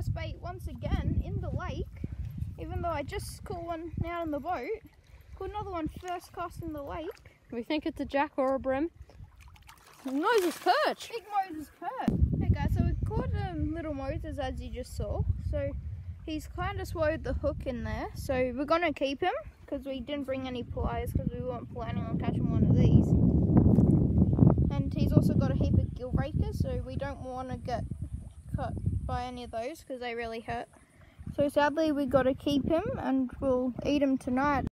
first bait once again in the lake. Even though I just caught one out on the boat. Caught another one first cast in the lake. We think it's a jack or a bream. Moses perch. Big Moses perch. Hey guys, so we caught um, little Moses as you just saw. So he's kind of swallowed the hook in there. So we're going to keep him because we didn't bring any pliers because we weren't planning on catching one of these. And he's also got a heap of gill rakers so we don't want to get cut any of those because they really hurt. So sadly we've got to keep him and we'll eat him tonight.